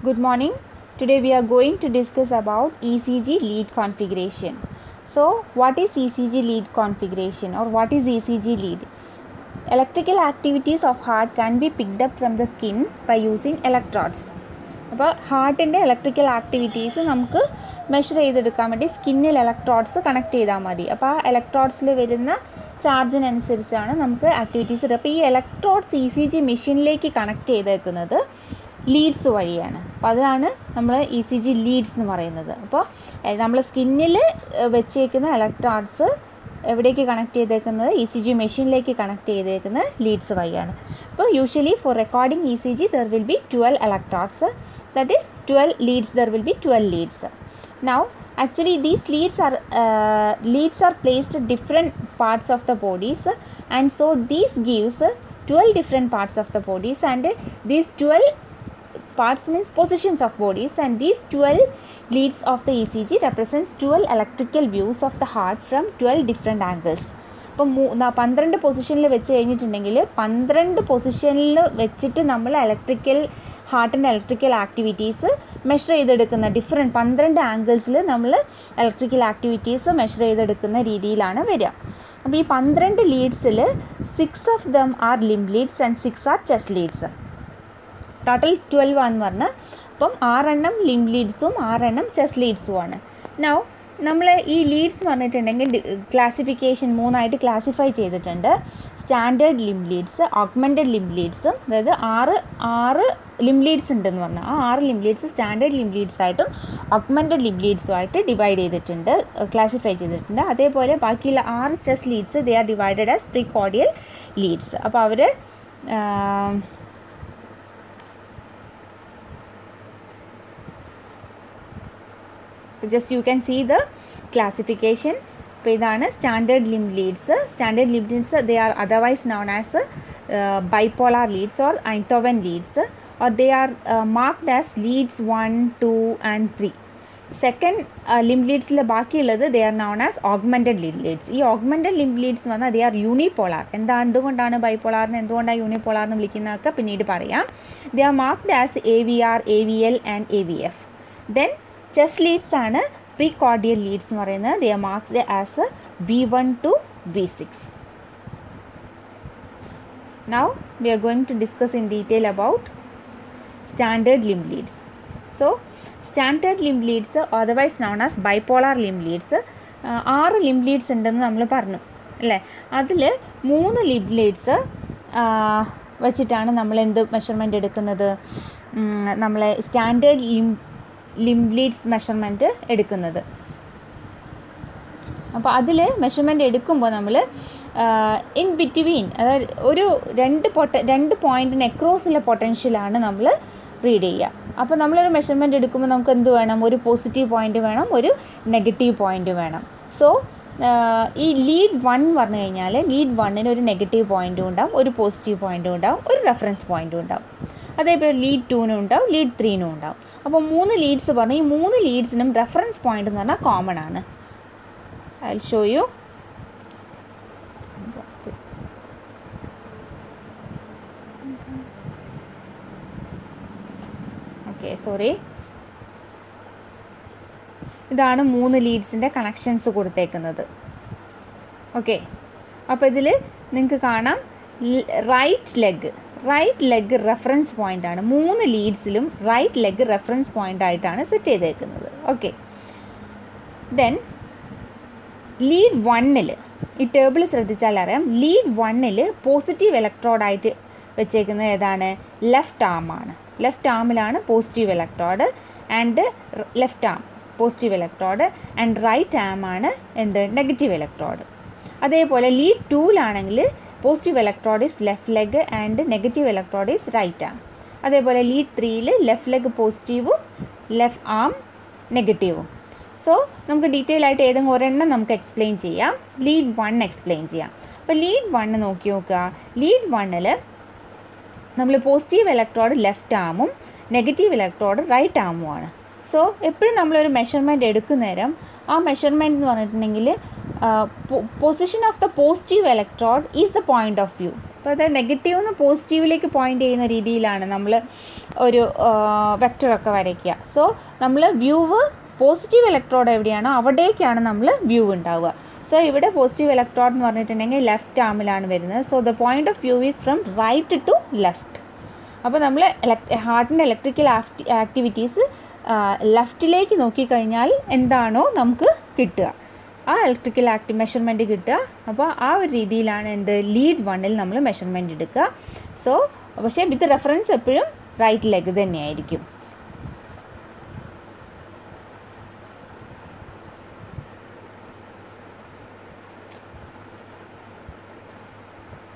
Good morning. Today we are going to discuss about ECG lead configuration. So, what is ECG lead configuration or what is ECG lead? Electrical activities of heart can be picked up from the skin by using electrodes. അപ്പോൾ ഹാർട്ടിന്റെ electrical activities നമുക്ക് measure ചെയ്തെടുക്കാൻ വേണ്ടി സ്കിന്നിൽ electrodes connect ചെയ്താൽ മതി അപ്പോൾ ആ ഇലക്ട്രോഡ്സിൽ വരുന്ന ചാർജിനനുസരിച്ചാണ് നമുക്ക് ആക്ടിവിറ്റീസ് അപ്പോൾ ഈ ഇലക്ട്രോഡ്സ് ഇ സി ജി മെഷീനിലേക്ക് കണക്ട് ചെയ്തേക്കുന്നത് ലീഡ്സ് വഴിയാണ്. അപ്പോൾ അതാണ് നമ്മൾ ഇ സി ജി ലീഡ്സ് എന്ന് പറയുന്നത്. അപ്പോൾ നമ്മൾ സ്കിന്നിൽ വെച്ചേക്കുന്ന ഇലക്ട്രോൺസ് എവിടേക്ക് കണക്ട് ചെയ്തേക്കുന്നത്? ഇ സി ജി മെഷീനിലേക്ക് കണക്ട് ചെയ്തേക്കുന്ന ലീഡ്സ് വഴിയാണ്. അപ്പോൾ usually for recording E C G there will be twelve electrons that is twelve leads there will be twelve leads now actually these leads are uh, leads are placed at different parts of the bodies and so this gives parts 12 different parts of the bodies and uh, these 12 parts means positions of bodies and these 12 leads of the ECG represents 12 electrical views of the heart from 12 different angles. അപ്പം മൂ പന്ത്രണ്ട് പൊസിഷനിൽ വെച്ച് കഴിഞ്ഞിട്ടുണ്ടെങ്കിൽ പന്ത്രണ്ട് പൊസിഷനിൽ വെച്ചിട്ട് നമ്മൾ ഇലക്ട്രിക്കൽ ഹാർട്ടിന്റെ ഇലക്ട്രിക്കൽ ആക്ടിവിറ്റീസ് മെഷർ ചെയ്തെടുക്കുന്ന ഡിഫറെന്റ് പന്ത്രണ്ട് ആംഗിൾസിൽ നമ്മൾ ഇലക്ട്രിക്കൽ ആക്ടിവിറ്റീസ് മെഷർ ചെയ്തെടുക്കുന്ന രീതിയിലാണ് വരിക. അപ്പോൾ ഈ പന്ത്രണ്ട് ലീഡ്സിൽ six of them are limb leads and six are chest leads total twelve ആണെന്ന് പറഞ്ഞാൽ അപ്പം ആറെണ്ണം ലിം ലീഡ്സും ആറെണ്ണം ചെസ് ലീഡ്സും ആണ്. നൗ നമ്മൾ ഈ ലീഡ്സ് പറഞ്ഞിട്ടുണ്ടെങ്കിൽ ക്ലാസിഫിക്കേഷൻ മൂന്നായിട്ട് ക്ലാസിഫൈ ചെയ്തിട്ടുണ്ട്. Standard limb leads augmented limb ലീഡ്സും അതായത് ആറ് ആറ് ലിം ലീഡ്സ് ഉണ്ടെന്ന് പറഞ്ഞാൽ ആ ആറ് limb leads standard limb leads ആയിട്ടും ഓഗ്മെന്റഡ് ലിം ലീഡ്സും ആയിട്ട് ഡിവൈഡ് ചെയ്തിട്ടുണ്ട് ക്ലാസിഫൈ ചെയ്തിട്ടുണ്ട്. അതേപോലെ ബാക്കിയുള്ള ആറ് chest leads they are divided as precordial leads അപ്പോൾ അവർ just you can see the classification അപ്പോൾ ഇതാണ് standard limb leads standard limb leads they are otherwise known as bipolar leads or Einthoven leads or they are marked as leads one two and three second limb ലീഡ്സിൽ ബാക്കിയുള്ളത് they are known as augmented limb leads ഈ augmented limb leads എന്ന് പറഞ്ഞാൽ they are unipolar എന്താ എന്തുകൊണ്ടാണ് ബൈപോളാർന്ന് എന്തുകൊണ്ടാണ് unipolar എന്ന് വിളിക്കുന്നതൊക്കെ പിന്നീട് പറയാം. They are marked as A V R A V L and A V F then chest leads ആണ് പ്രീ കോർഡിയൽ ലീഡ്സ് എന്ന് പറയുന്നത്. The marks as V one two V six now we are going to discuss in detail about standard limb leads so standard limb leads otherwise known as bipolar limb leads ആറ് limb leads ഉണ്ടെന്ന് നമ്മൾ പറഞ്ഞു അല്ലേ? അതിൽ മൂന്ന് ലിം Leeds വെച്ചിട്ടാണ് നമ്മൾ എന്ത് മെഷർമെന്റ് എടുക്കുന്നത്? നമ്മളെ standard limb limb leads measurement എടുക്കുന്നത്. അപ്പോൾ അതിൽ മെഷർമെന്റ് എടുക്കുമ്പോൾ നമ്മൾ ഇൻ ബിറ്റ്വീൻ അതായത് ഒരു രണ്ട് പൊട്ട രണ്ട് പോയിന്റിന് അക്രോസിലെ പൊട്ടൻഷ്യലാണ് നമ്മൾ റീഡ് ചെയ്യുക. അപ്പോൾ നമ്മളൊരു മെഷർമെന്റ് എടുക്കുമ്പോൾ നമുക്ക് എന്ത് വേണം? ഒരു പോസിറ്റീവ് പോയിന്റ് വേണം ഒരു നെഗറ്റീവ് പോയിന്റ് വേണം. സോ ഈ ലീഡ് വൺ പറഞ്ഞു കഴിഞ്ഞാൽ ലീഡ് വണ്ണിന് ഒരു നെഗറ്റീവ് പോയിന്റും ഉണ്ടാവും ഒരു പോസിറ്റീവ് പോയിന്റും ഉണ്ടാവും ഒരു റെഫറൻസ് പോയിന്റും ഉണ്ടാവും. അതേപോലെ ലീഡ് ടൂനും ഉണ്ടാവും ലീഡ് ത്രീനും ഉണ്ടാവും. അപ്പോൾ മൂന്ന് ലീഡ്സ് പറഞ്ഞു ഈ മൂന്ന് ലീഡ്സിനും റെഫറൻസ് പോയിന്റ് എന്ന് പറഞ്ഞാൽ കോമൺ ആണ്. I show you okay sorry ഇതാണ് മൂന്ന് ലീഡ്സിന്റെ കണക്ഷൻസ് കൊടുത്തേക്കുന്നത്. ഓക്കെ അപ്പോൾ ഇതിൽ നിങ്ങൾക്ക് കാണാം right leg right leg reference point ആണ്. മൂന്ന് ലീഡ്സിലും റൈറ്റ് ലെഗ് റെഫറൻസ് പോയിന്റ് ആയിട്ടാണ് സെറ്റ് ചെയ്തേക്കുന്നത്. ഓക്കെ ദെൻ ലീഡ് വണ്ണിൽ ഈ ടേബിൾ ശ്രദ്ധിച്ചാൽ അറിയാം. ലീഡ് വണ്ണിൽ പോസിറ്റീവ് ഇലക്ട്രോഡായിട്ട് വെച്ചേക്കുന്നത് ഏതാണ്? ലെഫ്റ്റ് ആണ്. Left ആമിലാണ് positive electrode and left arm positive electrode and right arm ആണ് എന്ത്? നെഗറ്റീവ് ഇലക്ട്രോഡ് അതേപോലെ lead ടൂവിലാണെങ്കിൽ positive electrode is left leg and negative electrode is right arm അതേപോലെ ലീഡ് ത്രീയിൽ ലെഫ്റ്റ് ലെഗ് പോസിറ്റീവും ലെഫ്റ്റ് ആം നെഗറ്റീവും so നമുക്ക് detail ആയിട്ട് ഏതെങ്കിലും ഒരെണ്ണം നമുക്ക് എക്സ്പ്ലെയിൻ ചെയ്യാം. ലീഡ് വൺ എക്സ്പ്ലെയിൻ ചെയ്യാം. അപ്പോൾ ലീഡ് വണ്ണ് നോക്കി നോക്കുക. ലീഡ് വണ്ണിൽ നമ്മൾ പോസിറ്റീവ് ഇലക്ട്രോഡ് ലെഫ്റ്റ് ആമും നെഗറ്റീവ് ഇലക്ട്രോഡ് റൈറ്റ് ആമുമാണ് സോ എപ്പോഴും നമ്മളൊരു മെഷർമെന്റ് എടുക്കുന്നേരം ആ മെഷർമെന്റ് എന്ന് പറഞ്ഞിട്ടുണ്ടെങ്കിൽ position of the positive electrode is the point of view അപ്പോൾ അത് നെഗറ്റീവ് നിന്ന് പോസിറ്റീവിലേക്ക് പോയിന്റ് ചെയ്യുന്ന രീതിയിലാണ് നമ്മൾ ഒരു വെക്ടറൊക്കെ വരയ്ക്കുക. സോ നമ്മൾ വ്യൂവ് പോസിറ്റീവ് ഇലക്ട്രോഡ് എവിടെയാണോ അവിടേക്കാണ് നമ്മൾ വ്യൂ ഉണ്ടാവുക. സോ ഇവിടെ പോസിറ്റീവ് ഇലക്ട്രോഡ് എന്ന് പറഞ്ഞിട്ടുണ്ടെങ്കിൽ ലെഫ്റ്റ് ആമിലാണ് വരുന്നത്. So the point of view is from right to left അപ്പോൾ നമ്മൾ ഇലക്ട് ഹാർട്ടിന്റെ ഇലക്ട്രിക്കൽ ആക്ടിവിറ്റീസ് ലെഫ്റ്റിലേക്ക് നോക്കിക്കഴിഞ്ഞാൽ എന്താണോ നമുക്ക് കിട്ടുക. ആ ഇലക്ട്രിക്കൽ ആക്ടി മെഷർമെന്റ് കിട്ടുക. അപ്പോൾ ആ ഒരു രീതിയിലാണ് എന്ത്? ലീഡ് വണ്ണിൽ നമ്മൾ മെഷർമെന്റ് എടുക്കുക. സോ പക്ഷേ വിത്ത് റെഫറൻസ് എപ്പോഴും റൈറ്റ് ലെഗ് തന്നെയായിരിക്കും.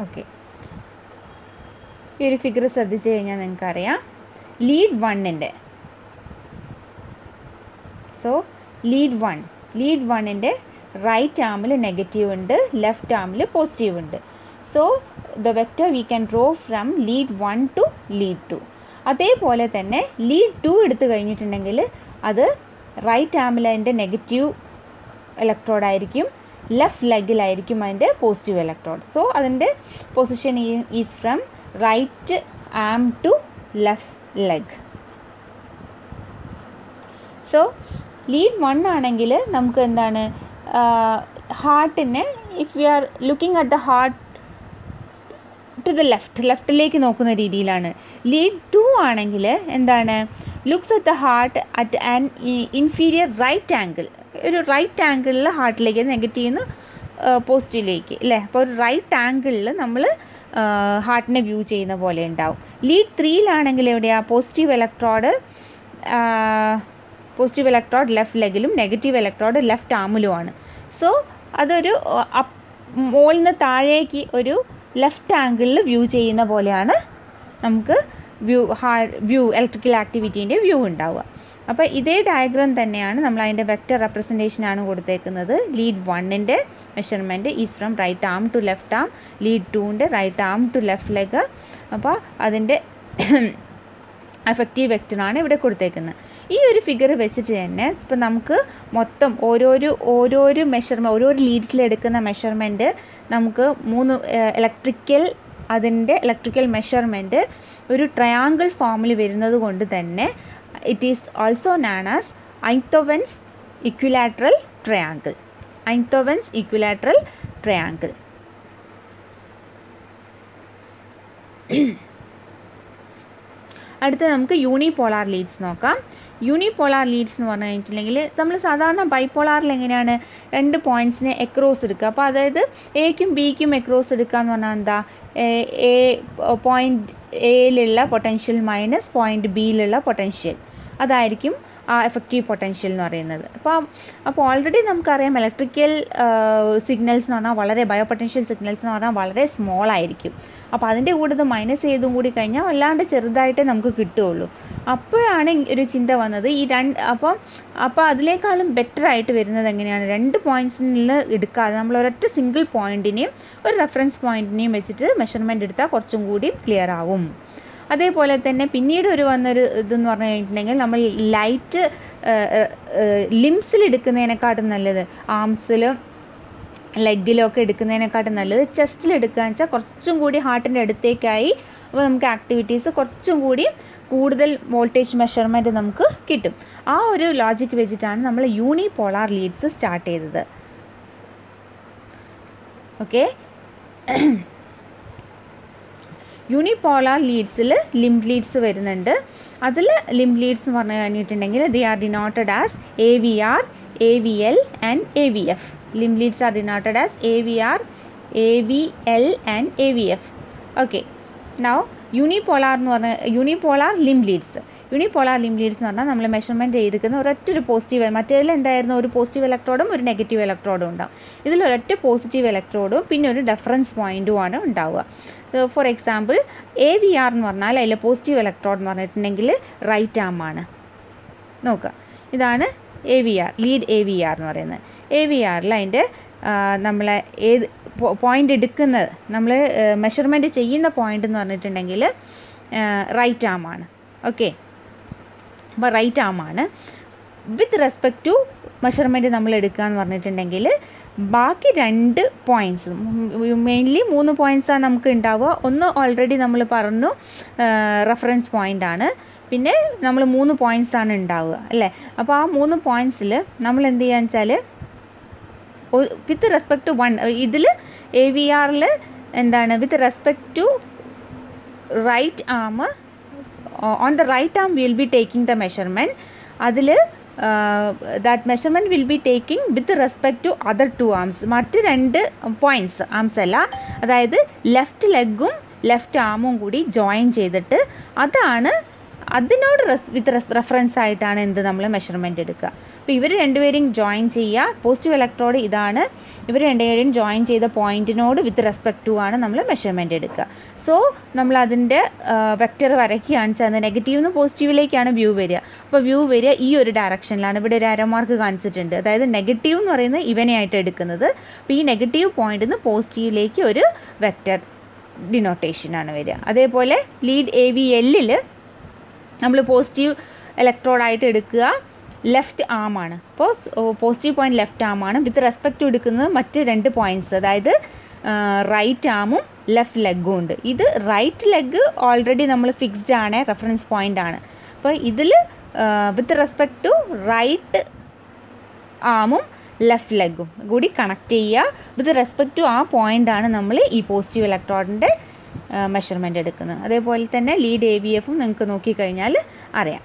ഓക്കെ ഈ ഒരു ഫിഗർ ശ്രദ്ധിച്ചു കഴിഞ്ഞാൽ നിങ്ങൾക്കറിയാം. ലീഡ് വണ്ണിന്റെ സോ ലീഡ് വൺ ലീഡ് വണ്ണിന്റെ റൈറ്റ് ആമിൽ നെഗറ്റീവ് ഉണ്ട് ലെഫ്റ്റ് ആമിൽ പോസിറ്റീവ് ഉണ്ട്. So the vector we can draw from lead one to lead two അതേപോലെ തന്നെ ലീഡ് ടു എടുത്തു കഴിഞ്ഞിട്ടുണ്ടെങ്കിൽ അത് റൈറ്റ് ആമിൽ അതിന്റെ നെഗറ്റീവ് ഇലക്ട്രോഡായിരിക്കും ലെഫ്റ്റ് ലെഗിലായിരിക്കും അതിന്റെ പോസിറ്റീവ് ഇലക്ട്രോഡ് സോ അതിന്റെ position is from right arm to left leg so lead one ആണെങ്കിൽ നമുക്ക് എന്താണ്? ഹാർട്ടിനെ if you are looking at the heart to the left ലെഫ്റ്റിലേക്ക് നോക്കുന്ന രീതിയിലാണ്. ലീഡ് ടു ആണെങ്കിൽ എന്താണ്? Looks at the heart at an inferior right angle ഒരു right ആംഗിളിൽ ഹാർട്ടിലേക്ക് നെഗറ്റീവ് നിന്ന് പോസിറ്റീവിലേക്ക് അല്ലേ? അപ്പോൾ ഒരു റൈറ്റ് ആംഗിളിൽ നമ്മൾ ഹാർട്ടിനെ വ്യൂ ചെയ്യുന്ന പോലെ ഉണ്ടാവും. ലീഡ് ത്രീയിലാണെങ്കിൽ എവിടെയാണ് positive electrode positive electrode left ലെഗിലും negative electrode left ആമിലുമാണ് സോ അതൊരു മുകളിൽ നിന്ന് താഴേക്ക് ഒരു ലെഫ്റ്റ് ആംഗിളിൽ വ്യൂ ചെയ്യുന്ന പോലെയാണ് നമുക്ക് വ്യൂ ഹാ വ്യൂ ഇലക്ട്രിക്കൽ ആക്ടിവിറ്റീന്റെ വ്യൂ ഉണ്ടാവുക. അപ്പോൾ ഇതേ ഡയഗ്രാം തന്നെയാണ് നമ്മൾ അതിന്റെ വെക്റ്റർ റെപ്രസെന്റേഷനാണ് കൊടുത്തേക്കുന്നത്. ലീഡ് വണ്ണിന്റെ measurement is from right arm to left arm lead ടുവിന്റെ right arm to left leg അപ്പോൾ അതിന്റെ എഫക്റ്റീവ് വെക്റ്ററാണ് ഇവിടെ കൊടുത്തേക്കുന്നത്. ഈ ഒരു ഫിഗർ വെച്ചിട്ട് തന്നെ ഇപ്പം നമുക്ക് മൊത്തം ഓരോരോ ഓരോരോ മെഷർമെന്റ് ഓരോരോ ലീഡ്സിലെടുക്കുന്ന മെഷർമെന്റ് നമുക്ക് മൂന്ന് ഇലക്ട്രിക്കൽ അതിന്റെ ഇലക്ട്രിക്കൽ മെഷർമെന്റ് ഒരു ട്രയാങ്കിൾ ഫോമിൽ വരുന്നത് കൊണ്ട് തന്നെ it is also known as Einthoven's equilateral triangle Einthoven's equilateral triangle അടുത്ത നമുക്ക് യൂണിപോളാർ ലീഡ്സ് നോക്കാം. യൂണിപോളാർ ലീഡ്സ് എന്ന് പറഞ്ഞു കഴിഞ്ഞിട്ടുണ്ടെങ്കിൽ നമ്മൾ സാധാരണ ബൈപോളാറിൽ എങ്ങനെയാണ് രണ്ട് പോയിന്റ്സിനെ എക്രോസ് എടുക്കുക. അപ്പോൾ അതായത് എക്കും ബിക്കും എക്രോസ് എടുക്കുക എന്ന് പറഞ്ഞാൽ എന്താ? എ പോയിന്റ് എയിലുള്ള പൊട്ടൻഷ്യൽ മൈനസ് പോയിന്റ് ബിയിലുള്ള പൊട്ടൻഷ്യൽ അതായിരിക്കും ആ എഫക്റ്റീവ് പൊട്ടൻഷ്യൽ എന്ന് പറയുന്നത്. അപ്പോൾ അപ്പോൾ ഓൾറെഡി നമുക്കറിയാം ഇലക്ട്രിക്കൽ സിഗ്നൽസ് എന്ന് പറഞ്ഞാൽ വളരെ ബയോ പൊട്ടൻഷ്യൽ സിഗ്നൽസ് എന്ന് പറഞ്ഞാൽ വളരെ സ്മോൾ ആയിരിക്കും. അപ്പോൾ അതിന്റെ കൂടെ ഇത് മൈനസ് ചെയ്തും കൂടി കഴിഞ്ഞാൽ വല്ലാണ്ട് ചെറുതായിട്ടേ നമുക്ക് കിട്ടുകയുള്ളൂ. അപ്പോഴാണ് ഒരു ചിന്ത വന്നത്. ഈ രണ്ട് അപ്പം അപ്പോൾ അതിനേക്കാളും ബെറ്റർ ആയിട്ട് വരുന്നത് എങ്ങനെയാണ്? രണ്ട് പോയിന്റ്സിൽ എടുക്കാതെ നമ്മൾ ഒരൊറ്റ സിംഗിൾ പോയിന്റിനെയും ഒരു റെഫറൻസ് പോയിന്റിനെയും വെച്ചിട്ട് മെഷർമെന്റ് എടുത്താൽ കുറച്ചും കൂടി ക്ലിയർ ആവും. അതേപോലെ തന്നെ പിന്നീട് ഒരു വന്നൊരു ഇതെന്ന് പറഞ്ഞു കഴിഞ്ഞിട്ടുണ്ടെങ്കിൽ നമ്മൾ ലൈറ്റ് ലിംസിൽ എടുക്കുന്നതിനെക്കാട്ടും നല്ലത്. ആംസിലും ലെഗിലൊക്കെ എടുക്കുന്നതിനെക്കാട്ടും നല്ലത് ചെസ്റ്റിൽ എടുക്കുക വെച്ചാൽ കുറച്ചും കൂടി ഹാർട്ടിന്റെ അടുത്തേക്കായി അപ്പോൾ നമുക്ക് ആക്ടിവിറ്റീസ് കുറച്ചും കൂടി കൂടുതൽ വോൾട്ടേജ് മെഷർമെന്റ് നമുക്ക് കിട്ടും. ആ ഒരു ലോജിക് വെച്ചിട്ടാണ് നമ്മൾ യൂണി പോളാർ ലീഡ്സ് സ്റ്റാർട്ട് ചെയ്തത്. ഓക്കെ യൂണിപോളാർ ലീഡ്സിൽ ലിംബ് ലീഡ്സ് വരുന്നുണ്ട്. അതിൽ ലിംബ് ലീഡ്സ് എന്ന് പറഞ്ഞു കഴിഞ്ഞിട്ടുണ്ടെങ്കിൽ they are denoted as A V R A V L and A V F limb leads are denoted as A V R A V L and A V F okay now unipolar എന്ന് പറഞ്ഞ unipolar limb leads unipolar limb leads എന്ന് പറഞ്ഞാൽ നമ്മൾ measurement ചെയ്തിരിക്കുന്ന ഒരൊറ്റ ഒരു positive മറ്റേതിൽ എന്തായിരുന്നു? ഒരു പോസിറ്റീവ് ഇലക്ട്രോഡും ഒരു നെഗറ്റീവ് ഇലക്ട്രോഡും ഉണ്ടാവും. ഇതിൽ ഒരൊറ്റ പോസിറ്റീവ് ഇലക്ട്രോഡും പിന്നെ ഒരു ഡെഫറൻസ് പോയിന്റുമാണ് ഉണ്ടാവുക. For example A V R എന്ന് പറഞ്ഞാൽ അതിൽ പോസിറ്റീവ് ഇലക്ട്രോഡ് എന്ന് പറഞ്ഞിട്ടുണ്ടെങ്കിൽ റൈറ്റ് ആം ആണ്. നോക്കുക ഇതാണ് A V R lead A V R എന്ന് പറയുന്നത്. എ വി ആറിൽ അതിന്റെ നമ്മളെ ഏത് പോയിന്റ് എടുക്കുന്നത് നമ്മൾ മെഷർമെന്റ് ചെയ്യുന്ന പോയിന്റ് എന്ന് പറഞ്ഞിട്ടുണ്ടെങ്കിൽ റൈറ്റ് ആം ആണ്. ഓക്കെ അപ്പോൾ റൈറ്റ് ആം ആണ്. വിത്ത് റെസ്പെക്ട് ടു മെഷർമെന്റ് നമ്മൾ എടുക്കുക എന്ന് പറഞ്ഞിട്ടുണ്ടെങ്കിൽ ബാക്കി രണ്ട് പോയിന്റ്സ് മെയിൻലി മൂന്ന് പോയിന്റ്സാണ് നമുക്ക് ഉണ്ടാവുക. ഒന്ന് ഓൾറെഡി നമ്മൾ പറഞ്ഞു റെഫറൻസ് പോയിന്റ് ആണ്. പിന്നെ നമ്മൾ മൂന്ന് പോയിന്റ്സ് ആണ് ഉണ്ടാവുക അല്ലേ? അപ്പോൾ ആ മൂന്ന് പോയിന്റ്സിൽ നമ്മൾ എന്ത് ചെയ്യുക വെച്ചാൽ വിത്ത് റെസ്പെക്ട് ടു വൺ ഇതിൽ എ വി ആറിൽ എന്താണ് with respect to right arm on the right arm will be taking the measurement അതിൽ that measurement will be taking with respect to other two arms മറ്റ് രണ്ട് points arms അല്ല. അതായത് left ലെഗും left ആമും കൂടി join ചെയ്തിട്ട് അതാണ് അതിനോട് റെസ് വിത്ത് റെസ് റെഫറൻസ് ആയിട്ടാണ് എന്ത് നമ്മൾ മെഷർമെന്റ് എടുക്കുക. അപ്പോൾ ഇവർ രണ്ടുപേരെയും ജോയിൻ ചെയ്യുക. പോസിറ്റീവ് ഇലക്ട്രോഡ് ഇതാണ്. ഇവർ രണ്ടുപേരും ജോയിൻ ചെയ്ത പോയിന്റിനോട് വിത്ത് റെസ്പെക്റ്റ് ടു ആണ് നമ്മൾ മെഷർമെന്റ് എടുക്കുക. സോ നമ്മൾ അതിന്റെ വെക്റ്റർ വരയ്ക്കുകയാണ് ചെയ്യുന്നത് നെഗറ്റീവ് നിന്ന് പോസിറ്റീവിലേക്കാണ് വ്യൂ വരിക. അപ്പോൾ വ്യൂ വരിക ഈ ഒരു ഡയറക്ഷനിലാണ് ഇവിടെ ഒരു അരമാർക്ക് കാണിച്ചിട്ടുണ്ട്. അതായത് നെഗറ്റീവ് എന്ന് പറയുന്നത് ഇവനെയായിട്ട് എടുക്കുന്നത്. അപ്പോൾ ഈ നെഗറ്റീവ് പോയിന്റിൽ നിന്ന് പോസിറ്റീവിലേക്ക് ഒരു വെക്റ്റർ ഡിനോട്ടേഷനാണ് വരിക. അതേപോലെ ലീഡ് എ വി എല്ലിൽ നമ്മൾ പോസിറ്റീവ് ഇലക്ട്രോഡായിട്ട് എടുക്കുക. ലെഫ്റ്റ് ആമാണ് അപ്പോൾ പോസിറ്റീവ് പോയിന്റ് ലെഫ്റ്റ് ആണ്. വിത്ത് റെസ്പെക്റ്റ് എടുക്കുന്നത് മറ്റ് രണ്ട് പോയിന്റ്സ് അതായത് റൈറ്റ് ആമും ലെഫ്റ്റ് ലെഗും ഉണ്ട്. ഇത് റൈറ്റ് ലെഗ് ഓൾറെഡി നമ്മൾ ഫിക്സ്ഡ് ആണ് റെഫറൻസ് പോയിന്റ് ആണ്. അപ്പോൾ ഇതിൽ വിത്ത് റെസ്പെക്ട് ടു റൈറ്റ് ആമും ലെഫ്റ്റ് ലെഗും കൂടി കണക്ട് ചെയ്യുക. വിത്ത് റെസ്പെക്ട് ടു ആ ആണ് നമ്മൾ ഈ പോസിറ്റീവ് ഇലക്ട്രോഡിന്റെ മെഷർമെന്റ് എടുക്കുന്നത്. അതേപോലെ തന്നെ ലീഡ് എ വി എഫും നിങ്ങൾക്ക് നോക്കിക്കഴിഞ്ഞാൽ അറിയാം.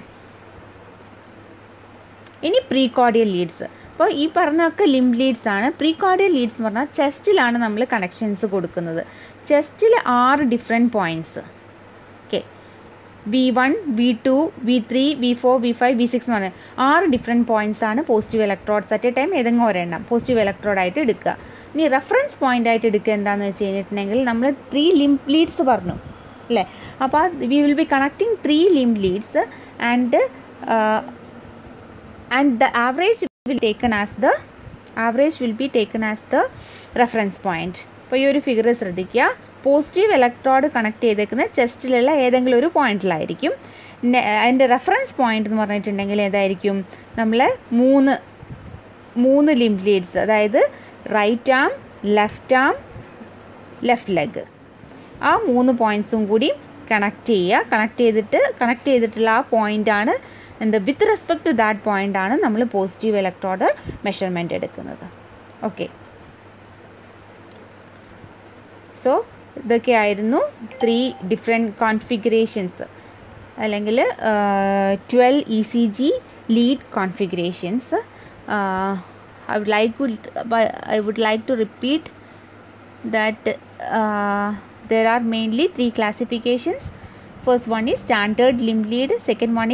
ഇനി പ്രീകോഡിയൽ ലീഡ്സ് അപ്പോൾ ഈ പറഞ്ഞൊക്കെ ലിംബ് ലീഡ്സ് ആണ്. പ്രീകോഡിയൽ ലീഡ്സ് എന്ന് പറഞ്ഞാൽ ചെസ്റ്റിലാണ് നമ്മൾ കണക്ഷൻസ് കൊടുക്കുന്നത്. ചെസ്റ്റിൽ ആറ് different points V one V two V three V four V five V six എന്ന് പറയുന്നത് ആറ് ഡിഫറെന്റ് പോയിന്റ്സ് ആണ് positive electrodes at a time ഏതെങ്കിലും ഒരെണ്ണം പോസിറ്റീവ് ഇലക്ട്രോഡ് ആയിട്ട് എടുക്കുക. ഇനി റെഫറൻസ് പോയിന്റ് ആയിട്ട് എടുക്കുക എന്താണെന്ന് വെച്ച് കഴിഞ്ഞിട്ടുണ്ടെങ്കിൽ നമ്മൾ ത്രീ ലിം ലീഡ്സ് പറഞ്ഞു അല്ലേ? അപ്പോൾ we will be connecting three limb leads and and the average will taken as the average will be taken as the reference point അപ്പോൾ ഈ ഒരു ഫിഗർ ശ്രദ്ധിക്കുക. പോസിറ്റീവ് ഇലക്ട്രോഡ് കണക്ട് ചെയ്തേക്കുന്നത് ചെസ്റ്റിലുള്ള ഏതെങ്കിലും ഒരു പോയിന്റിലായിരിക്കും അതിന്റെ റെഫറൻസ് പോയിന്റ് എന്ന് പറഞ്ഞിട്ടുണ്ടെങ്കിൽ ഏതായിരിക്കും? നമ്മൾ മൂന്ന് മൂന്ന് ലിംബ് ലീഡ്സ് അതായത് right arm left arm left leg ആ മൂന്ന് പോയിൻസും കൂടി കണക്ട് ചെയ്യുക. കണക്ട് ചെയ്തിട്ട് കണക്ട് ചെയ്തിട്ടുള്ള ആ പോയിന്റാണ് എന്ത് with respect to that point ആണ് നമ്മൾ പോസിറ്റീവ് ഇലക്ട്രോഡ് മെഷർമെന്റ് എടുക്കുന്നത്. ഓക്കെ സോ ഇതൊക്കെയായിരുന്നു ത്രീ ഡിഫറെന്റ് കോൺഫിഗറേഷൻസ് അല്ലെങ്കിൽ twelve E C G lead configurations I would like I would like to repeat that there are mainly three classifications. First one is standard limb lead second one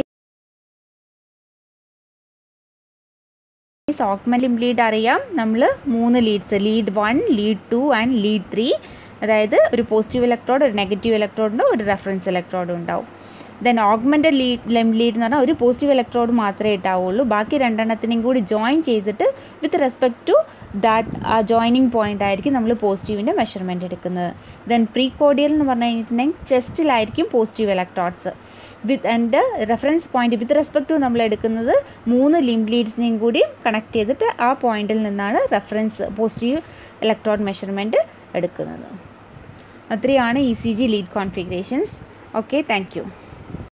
is augment limb lead അറിയാം. നമ്മൾ മൂന്ന് leads lead one lead two and lead three അതായത് ഒരു positive electrode ഒരു negative ഇലക്ട്രോഡുണ്ട് ഒരു reference ഇലക്ട്രോഡും ഉണ്ടാവും. Then augmented lead limb lead എന്ന് പറഞ്ഞാൽ ഒരു പോസിറ്റീവ് ഇലക്ട്രോഡ് മാത്രമേ ഉണ്ടാവുള്ളൂ ബാക്കി രണ്ടെണ്ണത്തിനെയും കൂടി ജോയിൻ ചെയ്തിട്ട് വിത്ത് റെസ്പെക്ട് ടു ദാറ്റ് ആ ജോയിനിങ് പോയിന്റ് ആയിരിക്കും നമ്മൾ പോസിറ്റീവിന്റെ മെഷർമെന്റ് എടുക്കുന്നത്. ദെൻ പ്രീ കോഡിയൽ എന്ന് പറഞ്ഞു കഴിഞ്ഞിട്ടുണ്ടെങ്കിൽ ചെസ്റ്റിലായിരിക്കും positive electrodes with and reference point with respect to നമ്മൾ എടുക്കുന്നത് മൂന്ന് ലിംബ് ലീഡ്സിനെയും കൂടി കണക്ട് ചെയ്തിട്ട് ആ പോയിന്റിൽ നിന്നാണ് റെഫറൻസ് പോസിറ്റീവ് ഇലക്ട്രോഡ് മെഷർമെന്റ് എടുക്കുന്നത്. അത്രയാണ് E C G lead configurations okay thank